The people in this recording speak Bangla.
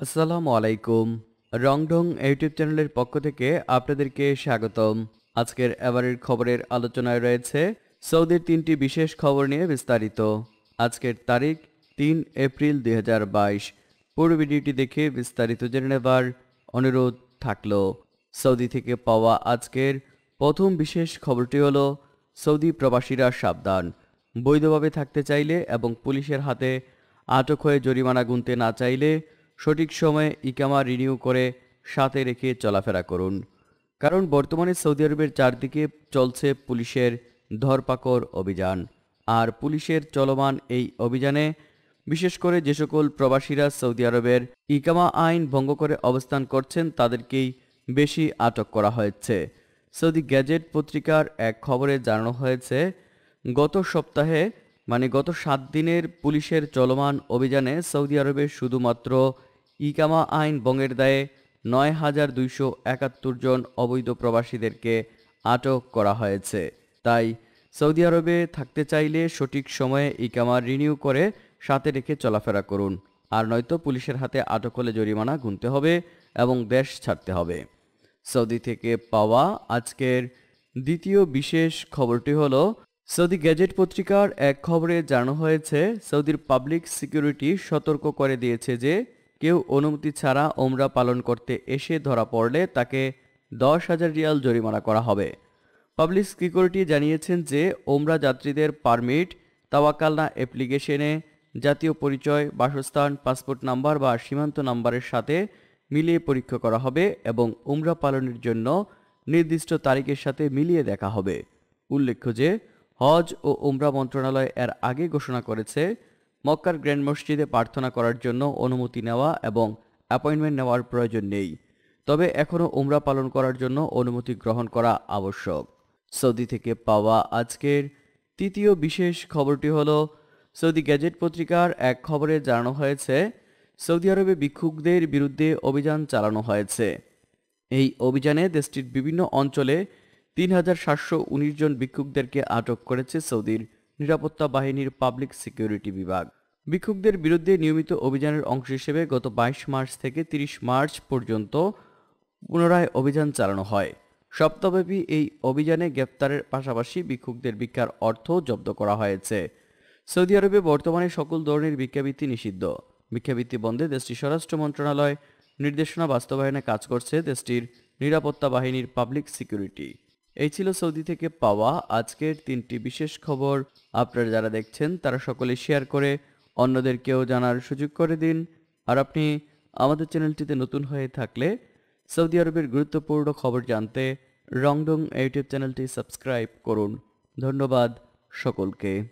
আসসালামু আলাইকুম। রংডং ইউটিউব চ্যানেলের পক্ষ থেকে আপনাদেরকে স্বাগতম। আজকের এবারের খবরের আলোচনায় রয়েছে সৌদির তিনটি বিশেষ খবর নিয়ে বিস্তারিত। আজকের তারিখ তিন এপ্রিল দুই হাজার বাইশ। পুরো ভিডিওটি দেখে বিস্তারিত জেনে নেবার অনুরোধ থাকল। সৌদি থেকে পাওয়া আজকের প্রথম বিশেষ খবরটি হলো, সৌদি প্রবাসীরা সাবধান। বৈধভাবে থাকতে চাইলে এবং পুলিশের হাতে আটক হয়ে জরিমানা গুনতে না চাইলে সঠিক সময়ে ইকামা রিনিউ করে সাথে রেখে চলাফেরা করুন। কারণ বর্তমানে সৌদি আরবের চারদিকে চলছে পুলিশের ধরপাকড় অভিযান। আর পুলিশের চলমান এই অভিযানে বিশেষ করে যে সকল প্রবাসীরা সৌদি আরবের ইকামা আইন ভঙ্গ করে অবস্থান করছেন, তাদেরকেই বেশি আটক করা হয়েছে। সৌদি গ্যাজেট পত্রিকার এক খবরে জানানো হয়েছে, গত সপ্তাহে মানে গত সাত দিনের পুলিশের চলমান অভিযানে সৌদি আরবে শুধুমাত্র ইকামা আইন বঙ্গের দায়ে নয় হাজার দুইশো একাত্তর জন অবৈধ প্রবাসীদেরকে আটক করা হয়েছে। তাই সৌদি আরবে থাকতে চাইলে সঠিক সময়ে ইকামা রিনিউ করে সাথে রেখে চলাফেরা করুন। আর নয়তো পুলিশের হাতে আটক হলে জরিমানা গুনতে হবে এবং দেশ ছাড়তে হবে। সৌদি থেকে পাওয়া আজকের দ্বিতীয় বিশেষ খবরটি হল, সৌদি গ্যাজেট পত্রিকার এক খবরে জানানো হয়েছে, সৌদির পাবলিক সিকিউরিটি সতর্ক করে দিয়েছে যে কেউ অনুমতি ছাড়া ওমরা পালন করতে এসে ধরা পড়লে তাকে দশ হাজার রিয়াল জরিমানা করা হবে। পাবলিক সিকিউরিটি জানিয়েছেন যে ওমরা যাত্রীদের পারমিট তাওয়াকালনা অ্যাপ্লিকেশনে জাতীয় পরিচয়, বাসস্থান, পাসপোর্ট নাম্বার বা সীমান্ত নাম্বারের সাথে মিলিয়ে পরীক্ষা করা হবে এবং উমরা পালনের জন্য নির্দিষ্ট তারিখের সাথে মিলিয়ে দেখা হবে। উল্লেখ্য যে হজ ও উমরা মন্ত্রণালয় এর আগে ঘোষণা করেছে মক্কার গ্র্যান্ড মসজিদে প্রার্থনা করার জন্য অনুমতি নেওয়া এবং অ্যাপয়েন্টমেন্ট নেওয়ার প্রয়োজন নেই। তবে এখনও উমরা পালন করার জন্য অনুমতি গ্রহণ করা আবশ্যক। সৌদি থেকে পাওয়া আজকের তৃতীয় বিশেষ খবরটি হলো, সৌদি গ্যাজেট পত্রিকার এক খবরে জানানো হয়েছে, সৌদি আরবে ভিক্ষুকদের বিরুদ্ধে অভিযান চালানো হয়েছে। এই অভিযানে দেশটির বিভিন্ন অঞ্চলে তিন হাজার সাতশো উনিশ জন ভিক্ষুকদেরকে আটক করেছে সৌদির নিরাপত্তা বাহিনীর পাবলিক সিকিউরিটি বিভাগ। ভিক্ষুকদের বিরুদ্ধে নিয়মিত অভিযানের অংশ হিসেবে গত বাইশ মার্চ থেকে তিরিশ মার্চ পর্যন্ত পুনরায় অভিযান চালানো হয়। সপ্তাহব্যাপী এই অভিযানে গ্রেপ্তারের পাশাপাশি ভিক্ষুকদের ভিক্ষার অর্থ জব্দ করা হয়েছে। সৌদি আরবে বর্তমানে সকল ধরনের ভিক্ষাবৃত্তি নিষিদ্ধ। ভিক্ষাবৃত্তি বন্ধে দেশটির স্বরাষ্ট্র মন্ত্রণালয় নির্দেশনা বাস্তবায়নে কাজ করছে দেশটির নিরাপত্তা বাহিনীর পাবলিক সিকিউরিটি। এই ছিল সৌদি থেকে পাওয়া আজকের তিনটি বিশেষ খবর। আপনারা যারা দেখছেন, তারা সকলে শেয়ার করে অন্যদেরকেও জানার সুযোগ করে দিন। আর আপনি আমাদের চ্যানেলটিতে নতুন হয়ে থাকলে সৌদি আরবের গুরুত্বপূর্ণ খবর জানতে রংডং ইউটিউব চ্যানেলটি সাবস্ক্রাইব করুন। ধন্যবাদ সকলকে।